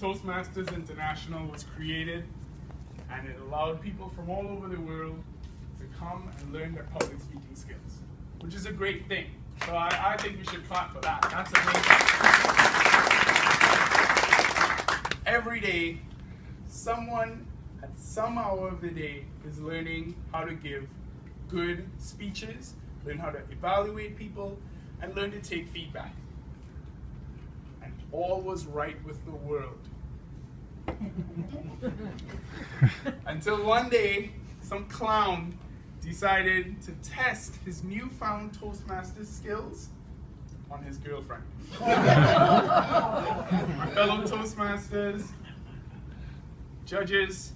Toastmasters International was created and it allowed people from all over the world to come and learn their public speaking skills, which is a great thing. So I, I think we should clap for that. That's amazing. Every day, someone at some hour of the day is learning how to give good speeches, learn how to evaluate people, and learn to take feedback. All was right with the world. Until one day, some clown decided to test his newfound Toastmaster skills on his girlfriend. My fellow Toastmasters, judges,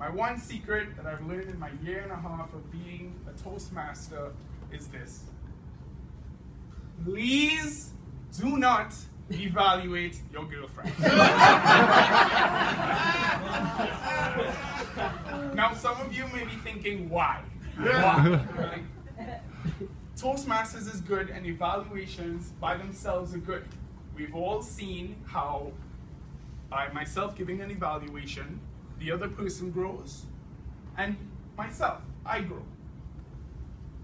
my one secret that I've learned in my year and a half of being a Toastmaster is this. Please do not evaluate your girlfriend. now, some of you may be thinking, why? Why? Right? Toastmasters is good and evaluations by themselves are good. We've all seen how, by myself giving an evaluation, the other person grows, and myself, I grow.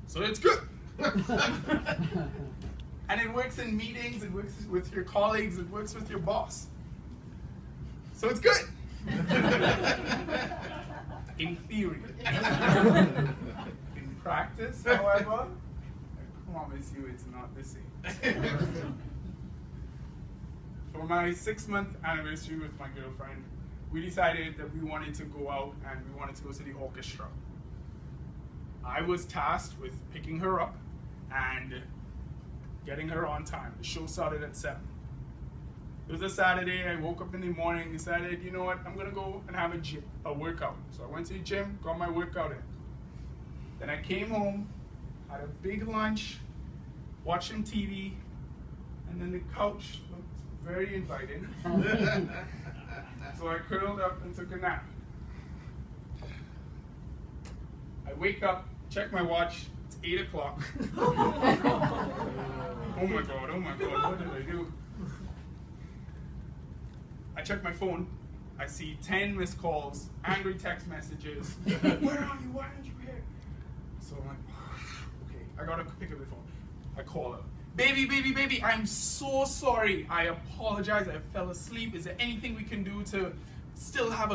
So it's good. and it works in meetings, it works with your colleagues, it works with your boss. So it's good. in theory. in practice, however, I promise you it's not the same. For my six month anniversary with my girlfriend, we decided that we wanted to go out and we wanted to go to the orchestra. I was tasked with picking her up and getting her on time. The show started at 7. It was a Saturday. I woke up in the morning, and decided, you know what, I'm going to go and have a, gym, a workout. So I went to the gym, got my workout in. Then I came home, had a big lunch, watched some TV, and then the couch looked very inviting. so I curled up and took a nap. I wake up, check my watch, it's 8 o'clock. oh my god, oh my god, what did I do? I check my phone, I see 10 missed calls, angry text messages. Where are you? Why aren't you here? So I'm like, okay, I gotta pick up the phone. I call her. Baby, baby, baby, I'm so sorry. I apologize. I fell asleep. Is there anything we can do to still have a